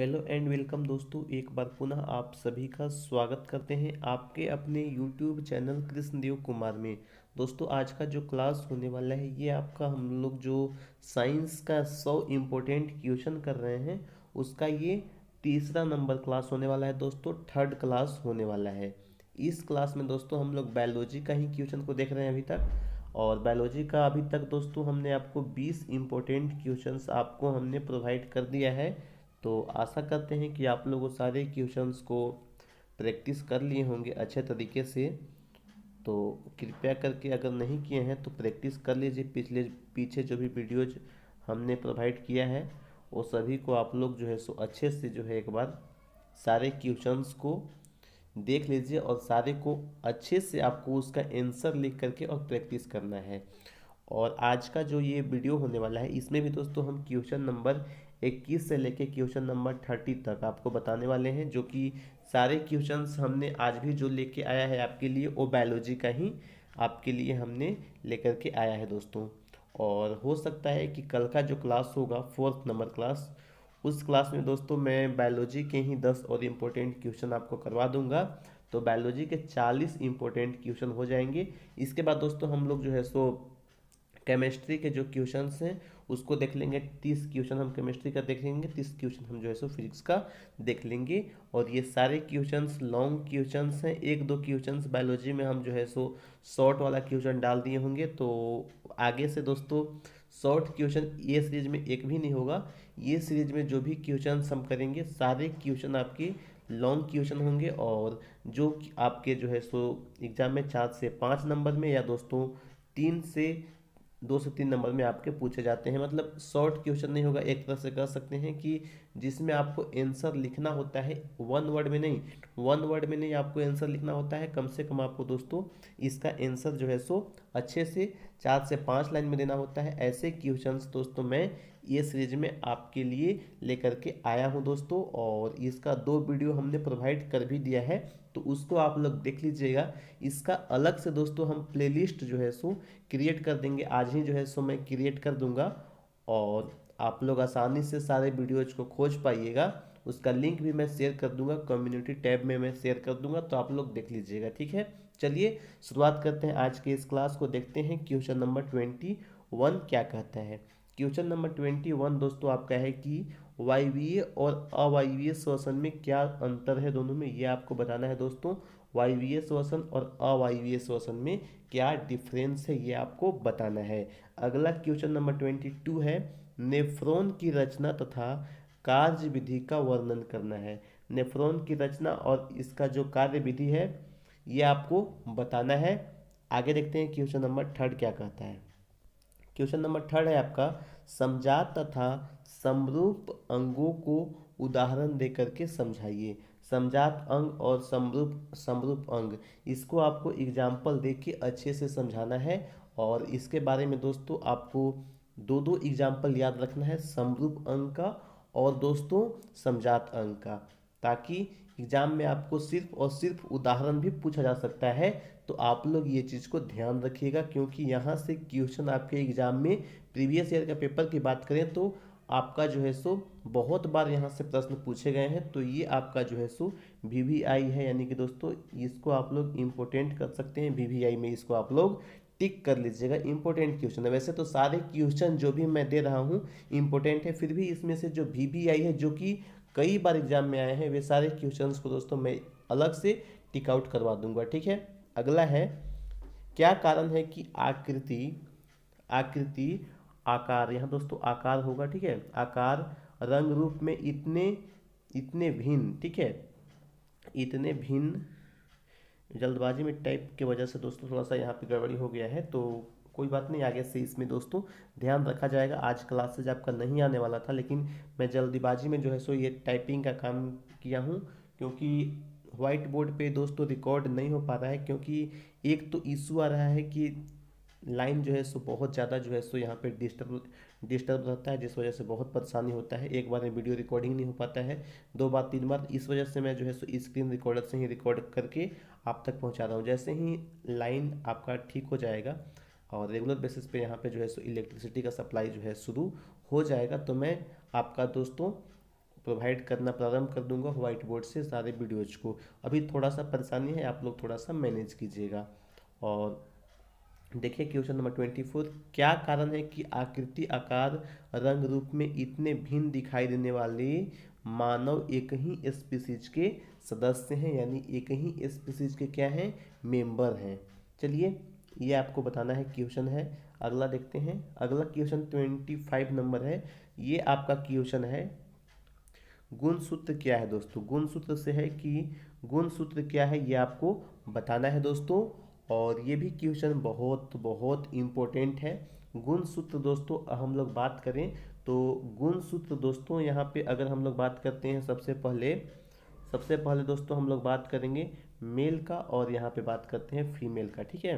Hello and welcome दोस्तों, एक बार पुनः आप सभी का स्वागत करते हैं आपके अपने यूट्यूब चैनल कृष्णदेव कुमार में। दोस्तों, आज का जो क्लास होने वाला है, ये आपका हम लोग जो साइंस का सौ इम्पोर्टेंट क्वेश्चन कर रहे हैं, उसका ये तीसरा नंबर क्लास होने वाला है दोस्तों थर्ड क्लास होने वाला है। इस क्लास में दोस्तों, हम लोग बायोलॉजी का ही क्वेश्चन को देख रहे हैं अभी तक। और बायोलॉजी का अभी तक दोस्तों, हमने आपको 20 इम्पोर्टेंट क्वेश्चंस आपको हमने प्रोवाइड कर दिया है। तो आशा करते हैं कि आप लोग सारे क्वेश्चंस को प्रैक्टिस कर लिए होंगे अच्छे तरीके से। तो कृपया करके अगर नहीं किए हैं तो प्रैक्टिस कर लीजिए। पिछले, पीछे जो भी वीडियोज़ हमने प्रोवाइड किया है, वो सभी को आप लोग जो है सो अच्छे से जो है एक बार सारे क्वेश्चंस को देख लीजिए और सारे को अच्छे से आपको उसका आंसर लिख करके और प्रैक्टिस करना है। और आज का जो ये वीडियो होने वाला है, इसमें भी दोस्तों हम क्वेश्चन नंबर इक्कीस से लेके क्वेश्चन नंबर थर्टी तक आपको बताने वाले हैं, जो कि सारे क्वेश्चंस हमने आज भी जो लेके आया है आपके लिए, वो बायोलॉजी का ही आपके लिए हमने लेकर के आया है दोस्तों। और हो सकता है कि कल का जो क्लास होगा फोर्थ नंबर क्लास उस क्लास में दोस्तों मैं बायोलॉजी के ही दस और इम्पोर्टेंट क्वेश्चन आपको करवा दूँगा। तो बायोलॉजी के चालीस इम्पोर्टेंट क्वेश्चन हो जाएँगे। इसके बाद दोस्तों हम लोग जो है सो केमिस्ट्री के जो क्वेश्चन हैं उसको देख लेंगे, तीस क्वेश्चन हम केमिस्ट्री का देख लेंगे, तीस क्वेश्चन हम जो है सो फिजिक्स का देख लेंगे। और ये सारे क्वेश्चन लॉन्ग क्वेश्चन हैं, एक दो क्वेश्चन बायोलॉजी में हम जो है सो शॉर्ट वाला क्वेश्चन डाल दिए होंगे। तो आगे से दोस्तों शॉर्ट क्वेश्चन ये सीरीज़ में एक भी नहीं होगा। ये सीरीज़ में जो भी क्वेश्चन हम करेंगे, सारे क्वेश्चन आपके लॉन्ग क्वेश्चन होंगे। और जो आपके जो है सो एग्ज़ाम में चार से पाँच नंबर में या दोस्तों, तीन से दो से तीन नंबर में आपके पूछे जाते हैं। मतलब शॉर्ट क्वेश्चन नहीं होगा, एक तरह से कह सकते हैं कि जिसमें आपको आंसर लिखना होता है, वन वर्ड में नहीं, वन वर्ड में नहीं आपको आंसर लिखना होता है। कम से कम आपको दोस्तों इसका आंसर जो है सो अच्छे से चार से पाँच लाइन में देना होता है। ऐसे क्वेश्चन दोस्तों मैं ये सीरीज़ में आपके लिए लेकर के आया हूँ दोस्तों और इसका दो वीडियो हमने प्रोवाइड कर भी दिया है। तो उसको आप लोग देख लीजिएगा। इसका अलग से दोस्तों हम प्लेलिस्ट जो है सो क्रिएट कर देंगे। आज ही जो है सो मैं क्रिएट कर दूँगा और आप लोग आसानी से सारे वीडियोज़ को खोज पाइएगा। उसका लिंक भी मैं शेयर कर दूँगा। कम्युनिटी टैब में मैं शेयर कर दूँगा। तो आप लोग देख लीजिएगा, ठीक है? चलिए, शुरुआत करते हैं आज के इस क्लास को। देखते हैं क्वेश्चन नंबर ट्वेंटी वन क्या कहता है। क्वेश्चन नंबर ट्वेंटी वन दोस्तों आपका है कि वायवीय और अवायवीय श्वसन में क्या अंतर है दोनों में? ये आपको बताना है दोस्तों। वायवीय श्वसन और अवायवीय श्वसन में क्या डिफरेंस है? ये आपको बताना है। अगला क्वेश्चन नंबर ट्वेंटी टू है। नेफ्रॉन की रचना तथा कार्य विधि का वर्णन करना है। नेफ्रोन की रचना और इसका जो कार्य विधि है, ये आपको बताना है। आगे देखते हैं क्वेश्चन नंबर थर्ड क्या कहता है। क्वेश्चन नंबर थर्ड है आपका। समझात तथा समरूप अंगों को उदाहरण दे करके समझाइए। समझात अंग और समरूप समरूप अंग। इसको आपको एग्ज़ाम्पल दे के अच्छे से समझाना है। और इसके बारे में दोस्तों, आपको दो दो एग्ज़ाम्पल याद रखना है, समरूप अंग का और दोस्तों समझात अंग का। ताकि एग्ज़ाम में आपको सिर्फ़ और सिर्फ़ उदाहरण भी पूछा जा सकता है तो आप लोग ये चीज़ को ध्यान रखिएगा। क्योंकि यहाँ से क्वेश्चन आपके एग्ज़ाम में प्रीवियस ईयर का पेपर की बात करें तो आपका जो है सो, बहुत बार यहाँ से प्रश्न पूछे गए हैं तो ये आपका जो है सो वी वी आई है, यानी कि दोस्तों, इसको आप लोग इम्पोर्टेंट कर सकते हैं वी वी आई में इसको आप लोग टिक कर लीजिएगा इंपॉर्टेंट क्वेश्चन है। वैसे तो सारे क्वेश्चन जो भी मैं दे रहा हूँ इंपॉर्टेंट है, फिर भी इसमें से जो वी है, जो कि कई बार एग्ज़ाम में आए हैं, वे सारे क्वेश्चंस को दोस्तों मैं अलग से टिक आउट करवा दूँगा, ठीक है? अगला है, क्या कारण है कि आकृति आकृति आकार, यहाँ दोस्तों आकार होगा, ठीक है? आकार रंग रूप में इतने इतने भिन्न, ठीक है? इतने भिन्न, जल्दबाजी में टाइप की वजह से दोस्तों थोड़ा सा यहाँ पे गड़बड़ी हो गया है तो कोई बात नहीं, आगे से इसमें दोस्तों ध्यान रखा जाएगा। आज क्लासेज आपका नहीं आने वाला था, लेकिन मैं जल्दीबाजी में जो है सो ये टाइपिंग का काम किया हूँ, क्योंकि व्हाइट बोर्ड पे दोस्तों रिकॉर्ड नहीं हो पा रहा है, क्योंकि एक तो इशू आ रहा है कि लाइन जो है सो बहुत ज़्यादा जो है सो यहाँ पे डिस्टर्ब डिस्टर्ब रहता है, जिस वजह से बहुत परेशानी होता है। एक बार में वीडियो रिकॉर्डिंग नहीं हो पाता है, दो बार, तीन बार, इस वजह से मैं जो है सो स्क्रीन रिकॉर्डर से ही रिकॉर्ड करके आप तक पहुँचा रहा हूँ। जैसे ही लाइन आपका ठीक हो जाएगा और रेगुलर बेसिस पे यहाँ पे जो है सो इलेक्ट्रिसिटी का सप्लाई जो है शुरू हो जाएगा तो मैं आपका दोस्तों प्रोवाइड करना प्रारंभ कर दूँगा व्हाइट बोर्ड से सारे वीडियोज़ को। अभी थोड़ा सा परेशानी है, आप लोग थोड़ा सा मैनेज कीजिएगा। और देखिए क्वेश्चन नंबर ट्वेंटी फोर क्या कारण है कि आकृति आकार रंग रूप में इतने भिन्न दिखाई देने वाले मानव एक ही स्पीसीज के सदस्य हैं? यानी एक ही स्पीसीज के क्या हैं? मेंबर हैं। चलिए, ये आपको बताना है क्वेश्चन है। अगला देखते हैं। अगला क्वेश्चन ट्वेंटी फाइव नंबर है। ये आपका क्वेश्चन है। गुण सूत्र क्या है दोस्तों? गुण सूत्र से है कि गुण सूत्र क्या है? ये आपको बताना है दोस्तों। और ये भी क्वेश्चन बहुत बहुत इम्पोर्टेंट है। गुण सूत्र दोस्तों हम लोग बात करें तो गुण सूत्र दोस्तों, यहाँ पे अगर हम लोग बात करते हैं सबसे पहले सबसे पहले दोस्तों हम लोग बात करेंगे मेल का और यहाँ पे बात करते हैं फीमेल का, ठीक है?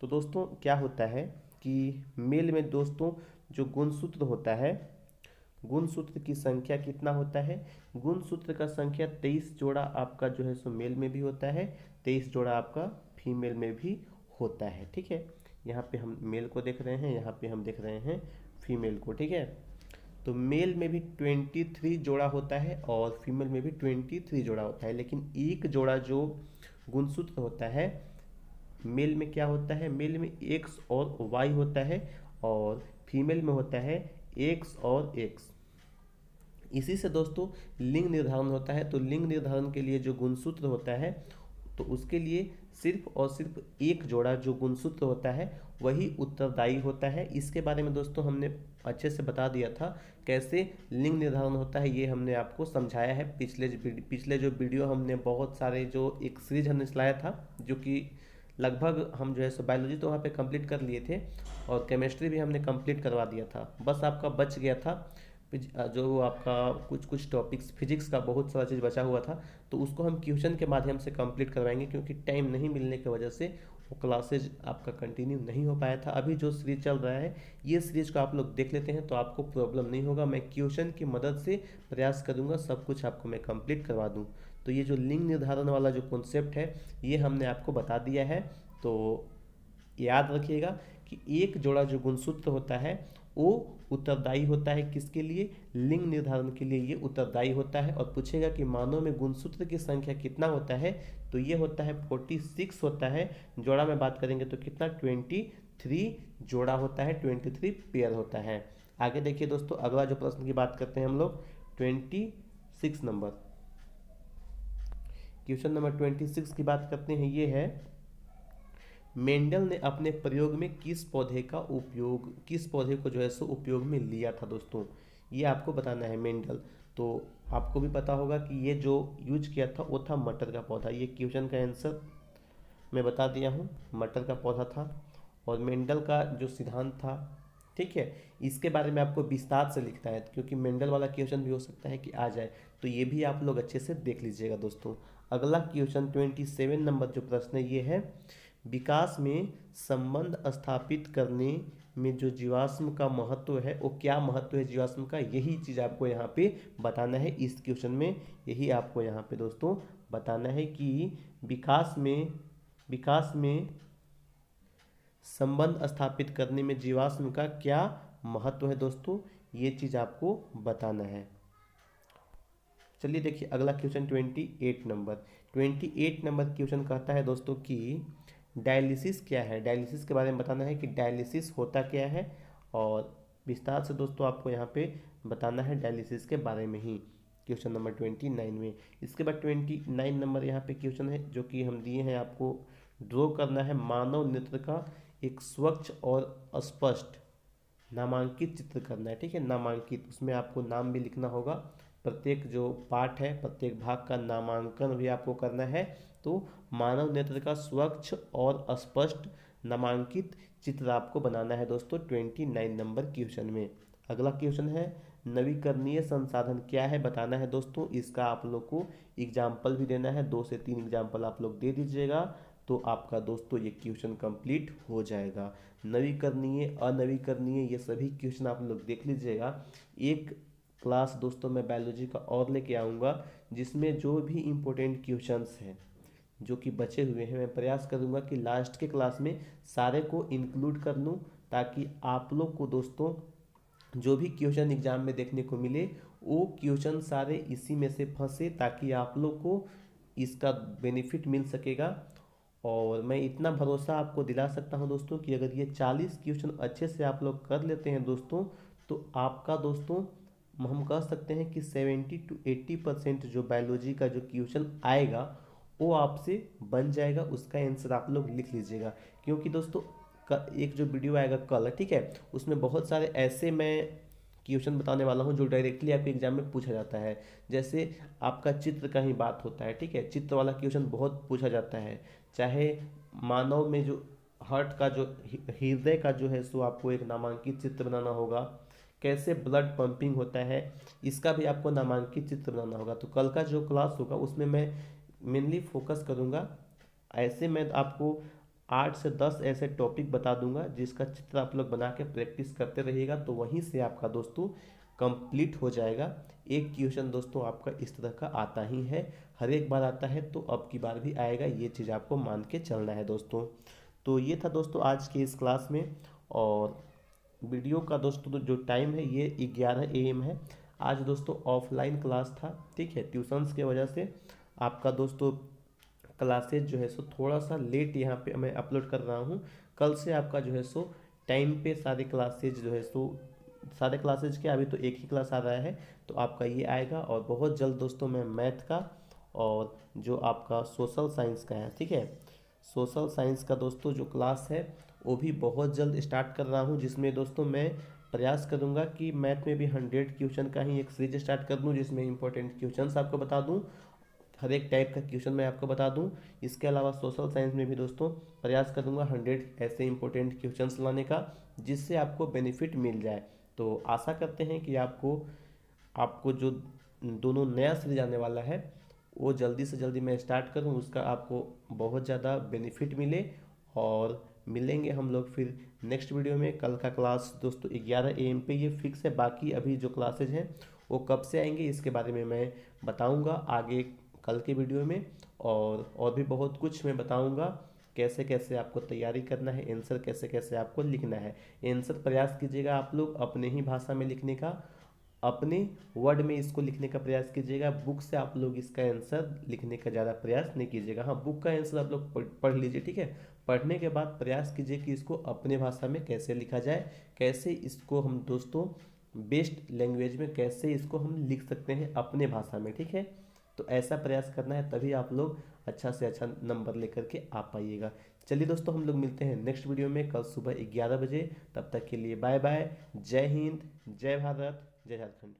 तो दोस्तों, क्या होता है कि मेल में दोस्तों, जो गुणसूत्र होता है, गुणसूत्र की संख्या कितना होता है? गुणसूत्र का संख्या तेईस जोड़ा आपका जो है सो मेल में भी होता है, तेईस जोड़ा आपका फीमेल में भी होता है, ठीक है? यहाँ पे हम मेल को देख रहे हैं, यहाँ पे हम देख रहे हैं फीमेल को, ठीक है? तो मेल में भी ट्वेंटी थ्री जोड़ा होता है और फीमेल में भी ट्वेंटी थ्री जोड़ा होता है, लेकिन एक जोड़ा जो गुणसूत्र होता है, मेल में क्या होता है? मेल में एक्स और वाई होता है और फीमेल में होता है एक्स और एक्स। इसी से दोस्तों, लिंग निर्धारण होता है तो लिंग निर्धारण के लिए जो गुणसूत्र होता है तो उसके लिए सिर्फ़ और सिर्फ़ एक जोड़ा जो गुणसूत्र होता है, वही उत्तरदायी होता है। इसके बारे में दोस्तों हमने अच्छे से बता दिया था कैसे लिंग निर्धारण होता है, ये हमने आपको समझाया है। पिछले पिछले जो वीडियो हमने बहुत सारे जो एक सीरीज़ हमने चलाया था, जो कि लगभग हम जो है सो बायोलॉजी तो वहाँ पे कंप्लीट कर लिए थे और केमिस्ट्री भी हमने कंप्लीट करवा दिया था। बस आपका बच गया था। जो आपका कुछ कुछ टॉपिक्स फिजिक्स का बहुत सारा चीज़ बचा हुआ था तो उसको हम क्वेश्चन के माध्यम से कंप्लीट करवाएँगे, क्योंकि टाइम नहीं मिलने की वजह से वो क्लासेज आपका कंटिन्यू नहीं हो पाया था। अभी जो सीरीज़ चल रहा है, ये सीरीज़ को आप लोग देख लेते हैं तो आपको प्रॉब्लम नहीं होगा। मैं क्वेश्चन की मदद से प्रयास करूँगा, सब कुछ आपको मैं कंप्लीट करवा दूँ। तो ये जो लिंग निर्धारण वाला जो कॉन्सेप्ट है, ये हमने आपको बता दिया है। तो याद रखिएगा कि एक जोड़ा जो गुणसूत्र होता है वो उत्तरदायी होता है किसके लिए? लिंग निर्धारण के लिए ये उत्तरदायी होता है। और पूछेगा कि मानव में गुणसूत्र की संख्या कितना होता है? तो ये होता है फोर्टी सिक्स होता है। जोड़ा में बात करेंगे तो कितना? ट्वेंटी थ्री जोड़ा होता है। ट्वेंटी थ्री पेयर होता है। आगे देखिए दोस्तों, अगला जो प्रश्न की बात करते हैं हम लोग twenty six number question number twenty six की बात करते हैं। ये है मेंडल ने अपने प्रयोग में किस पौधे का उपयोग, किस पौधे को जो है सो उपयोग में लिया था दोस्तों? ये आपको बताना है मेंडल। तो आपको भी पता होगा कि ये जो यूज़ किया था, वो था मटर का पौधा। ये क्वेश्चन का आंसर मैं बता दिया हूँ। मटर का पौधा था और मेंडल का जो सिद्धांत था, ठीक है? इसके बारे में आपको विस्तार से लिखता है, क्योंकि मेंडल वाला क्वेश्चन भी हो सकता है कि आ जाए। तो ये भी आप लोग अच्छे से देख लीजिएगा दोस्तों। अगला क्वेश्चन, ट्वेंटी सेवन नंबर जो प्रश्न ये है विकास में संबंध स्थापित करने में जो जीवाश्म का महत्व है, वो क्या महत्व है जीवाश्म का, यही चीज़ आपको यहाँ पे बताना है। इस क्वेश्चन में यही आपको यहाँ पे दोस्तों बताना है कि विकास में विकास में संबंध स्थापित करने में जीवाश्म का क्या महत्व है दोस्तों, ये चीज़ आपको बताना है। चलिए देखिए अगला question twenty eight number twenty eight number question कहता है दोस्तों कि डायलिसिस क्या है? डायलिसिस के बारे में बताना है कि डायलिसिस होता क्या है और विस्तार से दोस्तों आपको यहाँ पे बताना है डायलिसिस के बारे में ही, क्वेश्चन नंबर ट्वेंटी नाइन में। इसके बाद ट्वेंटी नाइन नंबर यहाँ पे क्वेश्चन है, जो कि हम दिए हैं आपको, ड्रॉ करना है मानव नेत्र का एक स्वच्छ और स्पष्ट नामांकित चित्र करना है, ठीक है? नामांकित, उसमें आपको नाम भी लिखना होगा। प्रत्येक जो पार्ट है, प्रत्येक भाग का नामांकन भी आपको करना है। तो मानव नेत्र का स्वच्छ और स्पष्ट नामांकित चित्र आपको बनाना है दोस्तों ट्वेंटी नाइन नंबर क्वेश्चन में। अगला क्वेश्चन है, नवीकरणीय संसाधन क्या है बताना है दोस्तों। इसका आप लोग को एग्ज़ाम्पल भी देना है, दो से तीन एग्ज़ाम्पल आप लोग दे दीजिएगा तो आपका दोस्तों ये क्वेश्चन कंप्लीट हो जाएगा। नवीकरणीय, अनवीकरणीय, ये सभी क्वेश्चन आप लोग देख लीजिएगा। एक क्लास दोस्तों मैं बायोलॉजी का और लेके आऊँगा, जिसमें जो भी इम्पोर्टेंट क्वेश्चंस हैं जो कि बचे हुए हैं। मैं प्रयास करूँगा कि लास्ट के क्लास में सारे को इंक्लूड कर लूँ, ताकि आप लोग को दोस्तों, जो भी क्वेश्चन एग्ज़ाम में देखने को मिले, वो क्वेश्चन सारे इसी में से फंसे, ताकि आप लोग को इसका बेनिफिट मिल सकेगा। और मैं इतना भरोसा आपको दिला सकता हूँ दोस्तों कि अगर ये चालीस क्वेश्चन अच्छे से आप लोग कर लेते हैं दोस्तों तो आपका दोस्तों, हम कह सकते हैं कि सेवेंटी टू एट्टी परसेंट जो बायोलॉजी का जो क्वेश्चन आएगा वो आपसे बन जाएगा, उसका आंसर आप लोग लिख लीजिएगा। क्योंकि दोस्तों एक जो वीडियो आएगा कल, ठीक है? उसमें बहुत सारे ऐसे मैं क्वेश्चन बताने वाला हूँ जो डायरेक्टली आपके एग्ज़ाम में पूछा जाता है। जैसे आपका चित्र का ही बात होता है, ठीक है? चित्र वाला क्वेश्चन बहुत पूछा जाता है। चाहे मानव में जो हार्ट का जो हृदय का जो है, सो आपको एक नामांकित चित्र बनाना होगा। कैसे ब्लड पंपिंग होता है, इसका भी आपको नामांकित चित्र बनाना होगा। तो कल का जो क्लास होगा, उसमें मैं मेनली फोकस करूँगा। ऐसे मैं आपको आठ से दस ऐसे टॉपिक बता दूँगा, जिसका चित्र आप लोग बना के प्रैक्टिस करते रहिएगा तो वहीं से आपका दोस्तों कंप्लीट हो जाएगा। एक क्वेश्चन दोस्तों आपका इस तरह का आता ही है। हर एक बार आता है तो अब की बार भी आएगा। ये चीज़ आपको मान के चलना है दोस्तों। तो ये था दोस्तों आज के इस क्लास में, और वीडियो का दोस्तों जो टाइम है, ये ग्यारह ए है। आज दोस्तों ऑफलाइन क्लास था, ठीक है। ट्यूशन्स के वजह से आपका दोस्तों क्लासेज जो है सो थोड़ा सा लेट यहाँ पे मैं अपलोड कर रहा हूँ। कल से आपका जो है सो टाइम पे सारे क्लासेज जो है सो, सारे क्लासेज के अभी तो एक ही क्लास आ रहा है तो आपका ये आएगा और बहुत जल्द दोस्तों मैं मैथ का और जो आपका सोशल साइंस का है, ठीक है? सोशल साइंस का दोस्तों जो क्लास है, वो भी बहुत जल्द स्टार्ट कर रहा हूँ, जिसमें दोस्तों मैं प्रयास करूँगा कि मैथ में भी हंड्रेड क्वेश्चन का ही एक सीरीज़ स्टार्ट कर दूँ, जिसमें इंपॉर्टेंट क्वेश्चन आपको बता दूँ। हर एक टाइप का क्वेश्चन मैं आपको बता दूँ। इसके अलावा सोशल साइंस में भी दोस्तों, प्रयास करूँगा हंड्रेड ऐसे इंपॉर्टेंट क्वेश्चंस लाने का, जिससे आपको बेनिफिट मिल जाए। तो आशा करते हैं कि आपको आपको जो दोनों नया सीरीज़ आने वाला है, वो जल्दी से जल्दी मैं स्टार्ट करूँ, उसका आपको बहुत ज़्यादा बेनिफिट मिले। और मिलेंगे हम लोग फिर नेक्स्ट वीडियो में। कल का क्लास दोस्तों ग्यारह ए एम पे ये फिक्स है। बाकी अभी जो क्लासेज हैं, वो कब से आएँगे, इसके बारे में मैं बताऊँगा। आगे कल के वीडियो में और और भी बहुत कुछ मैं बताऊँगा। कैसे कैसे आपको तैयारी करना है आंसर कैसे कैसे आपको लिखना है। आंसर प्रयास कीजिएगा आप लोग अपने ही भाषा में लिखने का। अपने वर्ड में इसको लिखने का प्रयास कीजिएगा। बुक से आप लोग इसका आंसर लिखने का ज़्यादा प्रयास नहीं कीजिएगा। हाँ बुक का आंसर आप लोग पढ़ लीजिए, ठीक है? पढ़ने के बाद प्रयास कीजिए कि इसको अपने भाषा में कैसे लिखा जाए, कैसे इसको हम दोस्तों बेस्ट लैंग्वेज में कैसे इसको हम लिख सकते हैं अपने भाषा में, ठीक है? तो ऐसा प्रयास करना है तभी आप लोग अच्छा से अच्छा नंबर लेकर के आ पाइएगा। चलिए दोस्तों, हम लोग मिलते हैं नेक्स्ट वीडियो में कल सुबह ग्यारह बजे। तब तक के लिए बाय बाय जय हिंद, जय भारत, जय झारखंड।